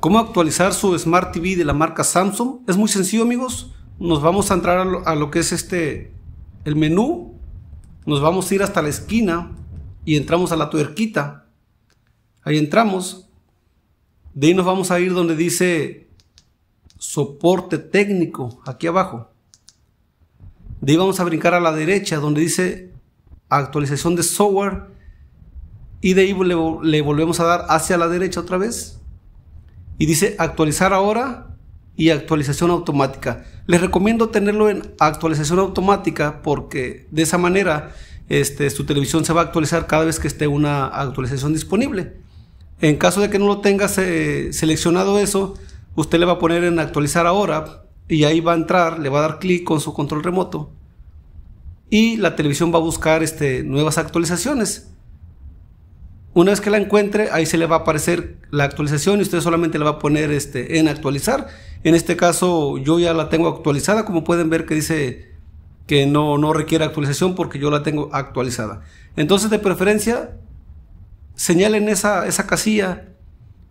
¿Cómo actualizar su Smart TV de la marca Samsung? Es muy sencillo amigos. Nos vamos a entrar a lo, que es este, el menú. Nos vamos a ir hasta la esquina y entramos a la tuerquita. Ahí entramos. De ahí nos vamos a ir donde dice soporte técnico, aquí abajo. De ahí vamos a brincar a la derecha donde dice actualización de software. Y de ahí le, le volvemos a dar hacia la derecha otra vez y dice actualizar ahora y actualización automática. Les recomiendo tenerlo en actualización automática porque de esa manera este, su televisión se va a actualizar cada vez que esté una actualización disponible. En caso de que no lo tenga seleccionado eso, usted le va a poner en actualizar ahora y ahí va a entrar, le va a dar clic con su control remoto y la televisión va a buscar este, nuevas actualizaciones. Una vez que la encuentre, ahí se le va a aparecer la actualización y usted solamente le va a poner este, en actualizar. En este caso yo ya la tengo actualizada, como pueden ver que dice que no, no requiere actualización porque yo la tengo actualizada. Entonces de preferencia señalen esa, esa casilla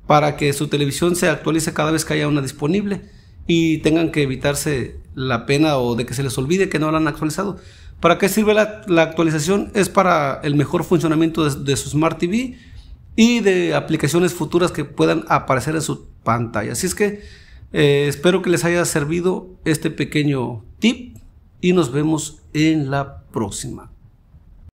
para que su televisión se actualice cada vez que haya una disponible y tengan que evitarse la pena o de que se les olvide que no la han actualizado. ¿Para qué sirve la, actualización? Es para el mejor funcionamiento de, su Smart TV y de aplicaciones futuras que puedan aparecer en su pantalla. Así es que eh, espero que les haya servido este pequeño tip y nos vemos en la próxima.